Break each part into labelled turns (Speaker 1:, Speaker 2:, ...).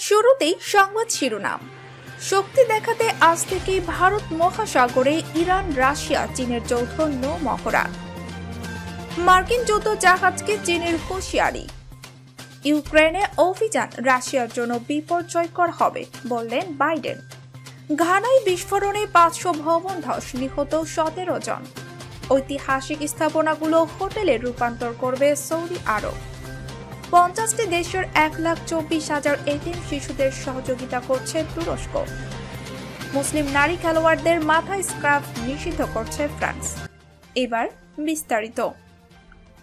Speaker 1: শুরুতেই সংবাদ শিরোনাম। শক্তি দেখাতে আজ থেকে ভারত মহাসাগরে ইরান, রাশিয়া, চীনের যৌথ নৌ মহড়া। মার্কিন যৌথ জাহাজকে চীনের হুঁশিয়ারি। ইউক্রেনে অভিযান, রাশিয়ার জন্য বিপর্যয়কর হবে, বললেন বাইডেন। ঘানায় বিস্ফোরণে পাঁচশো ভবন ধস, নিহত সতেরো জন। ঐতিহাসিক স্থাপনাগুলো হোটেলে রূপান্তর করবে সৌদি আরব। পঞ্চাশটি দেশের এক লাখ চব্বিশ হাজার এটিএম শিশুদের সহযোগিতা করছে তুরস্ক। মুসলিম নারী খেলোয়াড়দের মাথায় স্ক্রাফ নিষিদ্ধ করছে ফ্রান্স। এবার বিস্তারিত।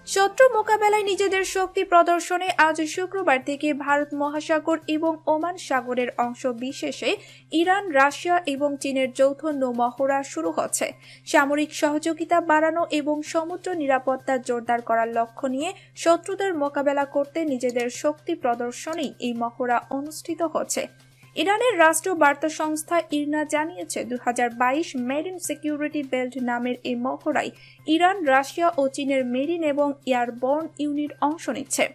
Speaker 1: শত্রু মোকাবেলায় নিজেদের শক্তি প্রদর্শনে আজ শুক্রবার থেকে ভারত মহাসাগর এবং ওমান সাগরের অংশ বিশেষে ইরান, রাশিয়া এবং চীনের যৌথ নৌমহড়া শুরু হচ্ছে। সামরিক সহযোগিতা বাড়ানো এবং সমুদ্র নিরাপত্তা জোরদার করার লক্ষ্য নিয়ে শত্রুদের মোকাবেলা করতে নিজেদের শক্তি প্রদর্শনেই এই মহড়া অনুষ্ঠিত হচ্ছে। ইরানের রাষ্ট্র বার্তা সংস্থা ইরনা জানিয়েছে দু হাজার বাইশ মেরিন সিকিউরিটি বেল্ট নামের এই মহড়ায় ইরান, রাশিয়া ও চীনের মেরিন এবং এয়ারবর্ন ইউনিট অংশ নিচ্ছে।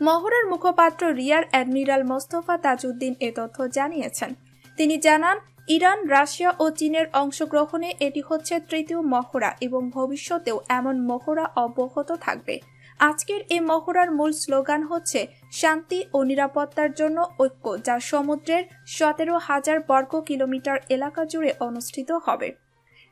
Speaker 1: মহড়ার মুখপাত্র রিয়ার অ্যাডমিরাল মোস্তফা তাজউদ্দিন এ তথ্য জানিয়েছেন। তিনি জানান, ইরান, রাশিয়া ও চীনের অংশগ্রহণে এটি হচ্ছে তৃতীয় মহড়া এবং ভবিষ্যতেও এমন মহড়া অব্যাহত থাকবে। আজকের এই মহড়ার মূল স্লোগান হচ্ছে শান্তি ও নিরাপত্তার জন্য ঐক্য, যা সমুদ্রের সতেরো হাজার বর্গ কিলোমিটার এলাকা জুড়ে অনুষ্ঠিত হবে।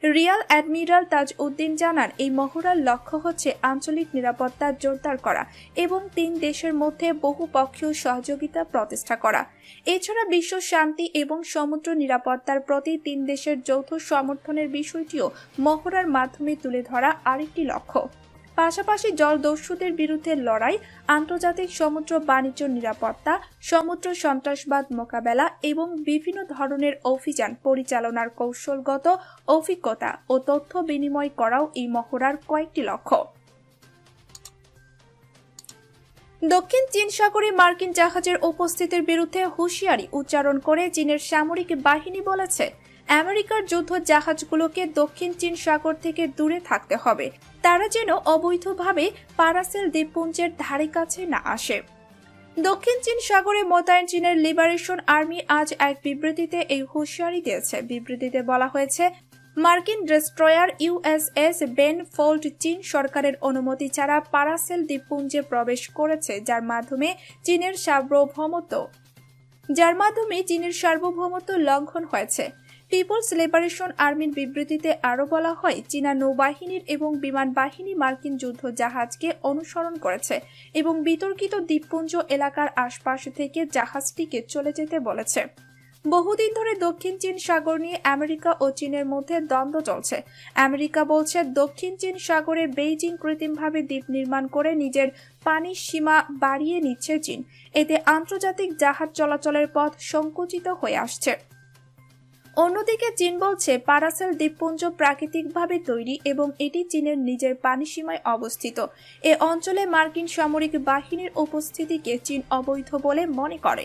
Speaker 1: রিয়াল অ্যাডমিরাল তাজ উদ্দিন জানান, এই মহড়ার লক্ষ্য হচ্ছে আঞ্চলিক নিরাপত্তা জোরদার করা এবং তিন দেশের মধ্যে বহুপক্ষীয় সহযোগিতা প্রতিষ্ঠা করা। এছাড়া বিশ্ব শান্তি এবং সমুদ্র নিরাপত্তার প্রতি তিন দেশের যৌথ সমর্থনের বিষয়টিও মহড়ার মাধ্যমে তুলে ধরা আরেকটি লক্ষ্য। পাশাপাশি জলদস্যুদের বিরুদ্ধে লড়াই, আন্তর্জাতিক সমুদ্র বাণিজ্য নিরাপত্তা, সমুদ্র সন্ত্রাসবাদ মোকাবেলা এবং বিভিন্ন ধরনের অভিযান পরিচালনার কৌশলগত অভিজ্ঞতা ও তথ্য বিনিময় করাও এই মহড়ার কয়েকটি লক্ষ্য। দক্ষিণ চীন সাগরে মার্কিন জাহাজের উপস্থিতির বিরুদ্ধে হুঁশিয়ারি উচ্চারণ করে চীনের সামরিক বাহিনী বলেছে আমেরিকার যুদ্ধ জাহাজগুলোকে দক্ষিণ চীন সাগর থেকে দূরে থাকতে হবে। তারা যেন অবৈধভাবে পারাসেল দ্বীপপুঞ্জের ধারে কাছে না আসে। দক্ষিণ চীন সাগরে মোতায়েন চীনের লিবারেশন আর্মি আজ এক বিবৃতিতে এই হুঁশিয়ারি দিয়েছে। বিবৃতিতে বলা হয়েছে, মার্কিন ডেস্ট্রয়ার ইউএসএস বেন ফোল্ড চীন সরকারের অনুমতি ছাড়া পারাসেল দ্বীপপুঞ্জে প্রবেশ করেছে, যার মাধ্যমে চীনের সার্বভৌমত্ব, যার মাধ্যমে চীনের সার্বভৌমত্ব লঙ্ঘন হয়েছে। পিপলস লিবারেশন আর্মির বিবৃতিতে আরও বলা হয়, চীনা নৌবাহিনীর এবং বিমান বাহিনী মার্কিন যুদ্ধ জাহাজকে অনুসরণ করেছে এবং বিতর্কিত দ্বীপপুঞ্জ এলাকার আশপাশ থেকে জাহাজটিকে চলে যেতে বলেছে। বহুদিন ধরে দক্ষিণ চীন সাগর নিয়ে আমেরিকা ও চীনের মধ্যে দ্বন্দ্ব চলছে। আমেরিকা বলছে, দক্ষিণ চীন সাগরে বেইজিং কৃত্রিমভাবে দ্বীপ নির্মাণ করে নিজের পানির সীমা বাড়িয়ে নিচ্ছে চীন। এতে আন্তর্জাতিক জাহাজ চলাচলের পথ সংকুচিত হয়ে আসছে। অন্যদিকে চীন বলছে পারাসেল দ্বীপপুঞ্জ প্রাকৃতিকভাবে তৈরি এবং এটি চীনের নিজের পানিসীমায় অবস্থিত। এ অঞ্চলে মার্কিন সামরিক বাহিনীর উপস্থিতিকে চীন অবৈধ বলে মনে করে।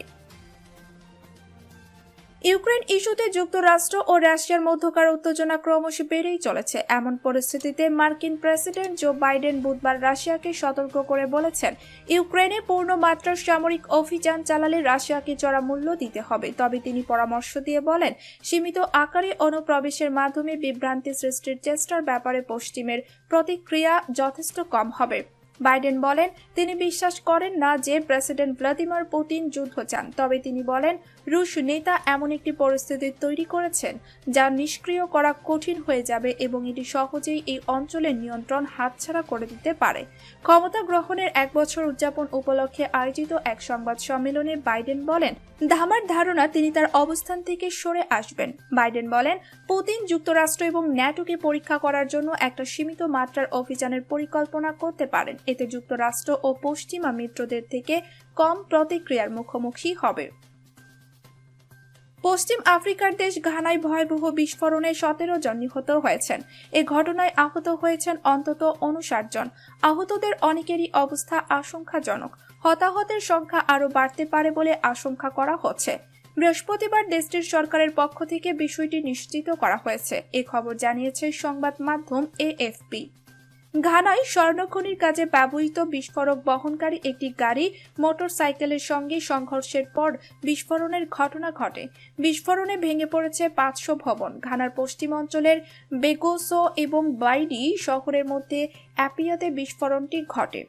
Speaker 1: ইউক্রেন ইস্যুতে যুক্তরাষ্ট্র ও রাশিয়ার মধ্যকার উত্তেজনা ক্রমশ বেড়েই চলেছে। এমন পরিস্থিতিতে মার্কিন প্রেসিডেন্ট জো বাইডেন বুধবার রাশিয়াকে সতর্ক করে বলেছেন ইউক্রেনে পূর্ণ মাত্রার সামরিক অভিযান চালালে রাশিয়াকে চড়া মূল্য দিতে হবে। তবে তিনি পরামর্শ দিয়ে বলেন, সীমিত আকারে অনুপ্রবেশের মাধ্যমে বিভ্রান্তি সৃষ্টির চেষ্টার ব্যাপারে পশ্চিমের প্রতিক্রিয়া যথেষ্ট কম হবে। বাইডেন বলেন, তিনি বিশ্বাস করেন না যে প্রেসিডেন্ট ভ্লাদিমির পুতিন যুদ্ধ চান। তবে তিনি বলেন, রুশ নেতা এমন একটি পরিস্থিতি তৈরি করেছেন যা নিষ্ক্রিয় করা কঠিন হয়ে যাবে এবং এটি সহজেই এই অঞ্চলের নিয়ন্ত্রণ হাতছাড়া করে দিতে পারে। ক্ষমতা গ্রহণের এক বছর উদযাপন উপলক্ষে আয়োজিত এক সংবাদ সম্মেলনে বাইডেন বলেন, ধামার ধারণা তিনি তার অবস্থান থেকে সরে আসবেন। বাইডেন বলেন, পুতিন যুক্তরাষ্ট্র এবং ন্যাটোকে পরীক্ষা করার জন্য একটা সীমিত মাত্রার অভিযানের পরিকল্পনা করতে পারেন এতে যুক্তরাষ্ট্র ও পশ্চিমা মিত্রদের থেকে কম প্রতিক্রিয়ার মুখোমুখি হবে। পশ্চিম আফ্রিকার দেশ ঘানায় ভয়াবহ বিস্ফোরণে সতেরো জন নিহত হয়েছেন। এ ঘটনায় আহত হয়েছেন অন্তত উনষাট জন। আহতদের অনেকেরই অবস্থা আশঙ্কাজনক। হতাহতের সংখ্যা আরও বাড়তে পারে বলে আশঙ্কা করা হচ্ছে। বৃহস্পতিবার দেশটির সরকারের পক্ষ থেকে বিষয়টি নিশ্চিত করা হয়েছে। এ খবর জানিয়েছে সংবাদ মাধ্যম এএফপি। ঘানায় স্বর্ণখনির কাজে ব্যবহৃত বিস্ফোরক বহনকারী একটি গাড়ি মোটরসাইকেলের সঙ্গে সংঘর্ষের পর বিস্ফোরণের ঘটনা ঘটে। বিস্ফোরণে ভেঙে পড়েছে পাঁচশো ভবন। ঘানার পশ্চিম অঞ্চলের বেগোসো এবং বাইডি শহরের মধ্যে অ্যাপিয়াতে বিস্ফোরণটি ঘটে।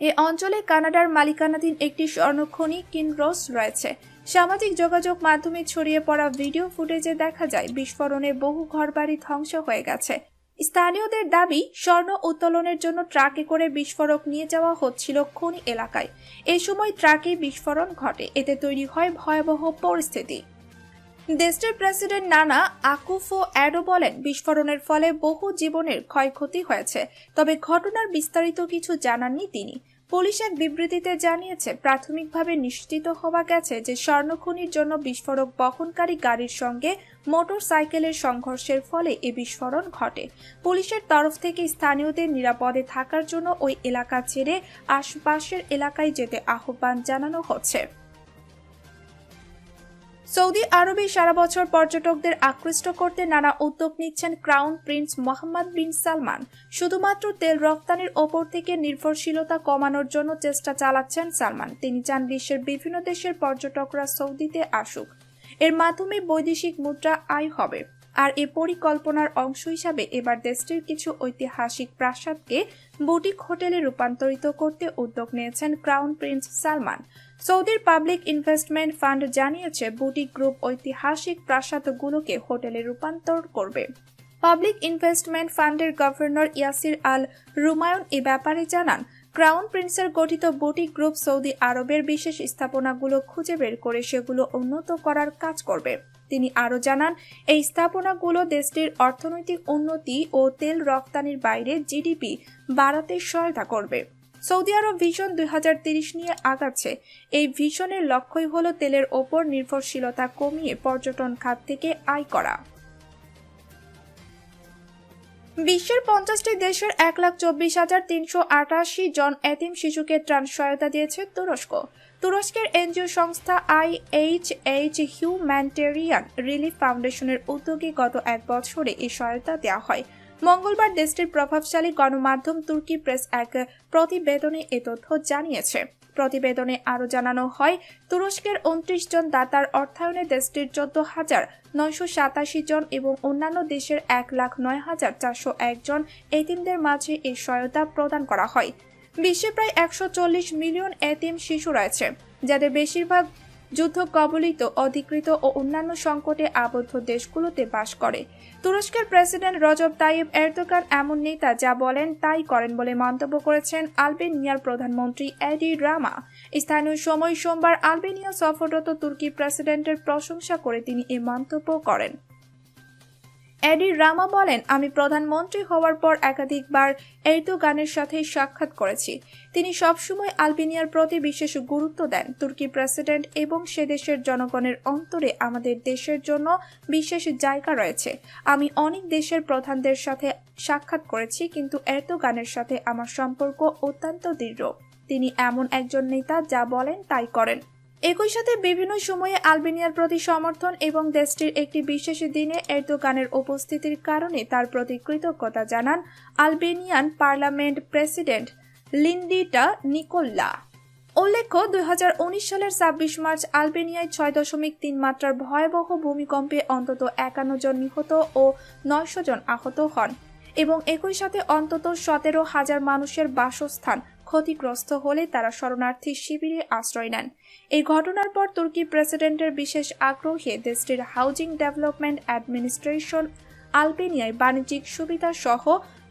Speaker 1: এ অঞ্চলে কানাডার মালিকানাধীন একটি স্বর্ণখনি কিনরস রয়েছে। সামাজিক যোগাযোগ মাধ্যমে ছড়িয়ে পড়া ভিডিও ফুটেজে দেখা যায়, বিস্ফোরণে বহু ঘরবাড়ি ধ্বংস হয়ে গেছে। স্থানীয়দের দাবি, স্বর্ণ উত্তোলনের জন্য ট্রাকে করে বিস্ফোরক নিয়ে যাওয়া হচ্ছিল খনি এলাকায়। এ সময় ট্রাকে বিস্ফোরণ ঘটে। এতে তৈরি হয় ভয়াবহ পরিস্থিতি। দেশটির প্রেসিডেন্ট নানা আকুফ ও অ্যাডো বলেন, বিস্ফোরণের ফলে বহু জীবনের ক্ষয়ক্ষতি হয়েছে। তবে ঘটনার বিস্তারিত কিছু জানাননি তিনি। পুলিশ এক বিবৃতিতে জানিয়েছে, প্রাথমিকভাবে নিশ্চিত হওয়া গেছে যে স্বর্ণখনির জন্য বিস্ফোরক বহনকারী গাড়ির সঙ্গে মোটর সাইকেলের সংঘর্ষের ফলে এ বিস্ফোরণ ঘটে। পুলিশের তরফ থেকে স্থানীয়দের নিরাপদে থাকার জন্য ওই এলাকা ছেড়ে আশপাশের এলাকায় যেতে আহ্বান জানানো হচ্ছে। সৌদি আরবে সারা বছর পর্যটকদের আকৃষ্ট করতে নানা উদ্যোগ নিচ্ছেন crown prince Mohammed bin Salman. শুধুমাত্র তেল রফতানির ওপর থেকে নির্ভরশীলতা কমানোর জন্য চেষ্টা চালাচ্ছেন সালমান। তিনি চান বিশ্বের বিভিন্ন দেশের পর্যটকরা সৌদিতে আসুক। এর মাধ্যমে বৈদেশিক মুদ্রা আয় হবে। আর এ পরিকল্পনার অংশ হিসাবে এবার দেশটির কিছু ঐতিহাসিক প্রাসাদকে বুটিক হোটেলে রূপান্তরিত করতে উদ্যোগ নিয়েছেন ক্রাউন প্রিন্স সালমান। সৌদির পাবলিক ইনভেস্টমেন্ট ফান্ড জানিয়েছে, বুটিক গ্রুপ ঐতিহাসিক প্রাসাদগুলোকে হোটেলে রূপান্তর করবে। পাবলিক ইনভেস্টমেন্ট ফান্ডের গভর্নর ইয়াসির আল রুমায়ুন এ ব্যাপারে জানান ক্রাউন প্রিন্সের গঠিত বুটিক গ্রুপ সৌদি আরবের বিশেষ স্থাপনাগুলো খুঁজে বের করে সেগুলো উন্নত করার কাজ করবে। তিনি আরও জানান, এই স্থাপনাগুলো দেশটির অর্থনৈতিক উন্নতি ও তেল রপ্তানির বাইরে জিডিপি বাড়াতে সহায়তা করবে। সৌদি আরব ভিশন দুই নিয়ে আগাচ্ছে। এই ভিশনের লক্ষ্যই হল তেলের ওপর নির্ভরশীলতা কমিয়ে পর্যটন খাত থেকে আয় করা। বিশ্বের পঞ্চাশটি দেশের এক লাখ চব্বিশ হাজার তিনশো আটাশি জন এতিম শিশুকে ত্রাণ সহায়তা দিয়েছে তুরস্ক। তুরস্কের এনজিও সংস্থা I H H humanitarian relief ফাউন্ডেশনের উদ্যোগে গত এক বছরে এই সহায়তা দেওয়া হয়। মঙ্গলবার দেশটির প্রভাবশালী গণমাধ্যম তুর্কি প্রেস এক প্রতিবেদনে এ তথ্য জানিয়েছে। প্রতিবেদনে আরও জানানো হয়, তুরস্কের উনত্রিশ জন দাতার অর্থায়নে দেশটির চোদ্দ হাজার নয়শো সাতাশি জন এবং অন্যান্য দেশের এক লাখ নয় হাজার চারশো একজন এতিমদের মাঝে এই সহায়তা প্রদান করা হয়। বিশ্বে প্রায় একশো চল্লিশ মিলিয়ন এতিম শিশু রয়েছে, যাদের বেশিরভাগ যুদ্ধ কবলিত, অধিকৃত ও অন্যান্য সংকটে আবদ্ধ দেশগুলোতে বাস করে। তুরস্কের প্রেসিডেন্ট রজব তাইব এরদোকান এমন নেতা যা বলেন, তাই করেন বলে মন্তব্য করেছেন আলবেনিয়ার প্রধানমন্ত্রী এডি রামা। স্থানীয় সময় সোমবার আলবেনিয়া সফররত তুর্কি প্রেসিডেন্টের প্রশংসা করে তিনি এ মন্তব্য করেন। এডি রামা বলেন, আমি প্রধানমন্ত্রী হওয়ার পর একাধিকবার গানের সাথে সাক্ষাৎ করেছি। তিনি সবসময় আলবেনিয়ার প্রতি বিশেষ গুরুত্ব দেন। তুর্কি প্রেসিডেন্ট এবং সে দেশের জনগণের অন্তরে আমাদের দেশের জন্য বিশেষ জায়গা রয়েছে। আমি অনেক দেশের প্রধানদের সাথে সাক্ষাৎ করেছি, কিন্তু গানের সাথে আমার সম্পর্ক অত্যন্ত দৃঢ়। তিনি এমন একজন নেতা, যা বলেন, তাই করেন। একই সাথে বিভিন্ন সময়ে আলবেনিয়ার প্রতি সমর্থন এবং দেশটির একটি বিশেষ দিনে এরদোগানের উপস্থিতির কারণে তার প্রতি কৃতজ্ঞতা জানান Albanian parliament president Lindita Nikolla. উল্লেখ্য, দুই হাজার উনিশ সালের ছাব্বিশ মার্চ আলবেনিয়ায় ছয় দশমিক তিন মাত্রার ভয়াবহ ভূমিকম্পে অন্তত একান্ন জন নিহত ও নয়শো জন আহত হন এবং একই সাথে অন্তত সতেরো হাজার মানুষের বাসস্থান ক্ষতিগ্রস্ত হলে তারা শরণার্থী শিবিরে আশ্রয় নেন। এই ঘটনার পর তুর্কি প্রেসিডেন্টের বিশেষ আগ্রহে দেশটির হাউজিং ডেভেলপমেন্ট অ্যাডমিনিস্ট্রেশন আলবেনিয়ায় বাণিজ্যিক সুবিধা সহ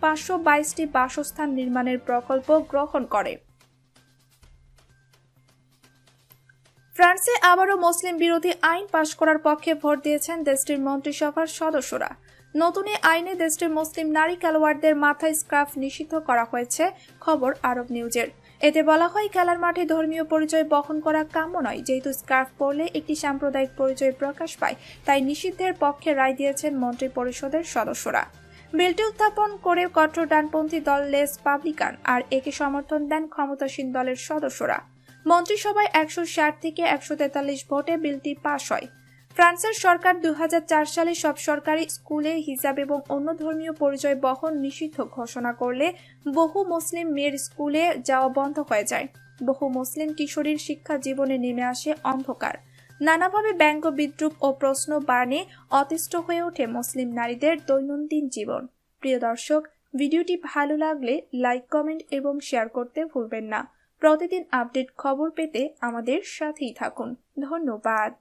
Speaker 1: পাঁচশো বাইশটি বাসস্থান নির্মাণের প্রকল্প গ্রহণ করে। ফ্রান্সে আবারও মুসলিম বিরোধী আইন পাশ করার পক্ষে ভোট দিয়েছেন দেশটির মন্ত্রিসভার সদস্যরা। নতুন আইনে দেশটির মুসলিম নারী খেলোয়াড়দের মাথায় স্কার্ফ নিষিদ্ধ করা হয়েছে, খবর আরব নিউজের। এতে বলা হয়, খেলার মাঠে ধর্মীয় পরিচয় বহন করা কাম্য নয়। যেহেতু স্কার্ফ পরলে একটি সাম্প্রদায়িক পরিচয় প্রকাশ পায়, তাই নিষিদ্ধের পক্ষে রায় দিয়েছেন মন্ত্রী পরিষদের সদস্যরা। বিলটি উত্থাপন করে কট্টর ডানপন্থী দল লেস পাবলিকান, আর একে সমর্থন দেন ক্ষমতাসীন দলের সদস্যরা। মন্ত্রিসভায় একশো ষাট থেকে একশো তেতাল্লিশ ভোটে বিলটি পাশ হয়। ফ্রান্সের সরকার দু হাজার চার সালে সব সরকারি স্কুলে হিজাব এবং অন্য ধর্মীয় পরিচয় বহন নিষিদ্ধ ঘোষণা করলে বহু মুসলিম মেয়ের স্কুলে যাওয়া বন্ধ হয়ে যায়। বহু মুসলিম কিশোরীর শিক্ষা জীবনে নেমে আসে অন্ধকার। নানাভাবে ব্যঙ্গ বিদ্রুপ ও প্রশ্ন বাণে অতিষ্ঠ হয়ে ওঠে মুসলিম নারীদের দৈনন্দিন জীবন। প্রিয় দর্শক, ভিডিওটি ভালো লাগলে লাইক, কমেন্ট এবং শেয়ার করতে ভুলবেন না। প্রতিদিন আপডেট খবর পেতে আমাদের সাথেই থাকুন। ধন্যবাদ।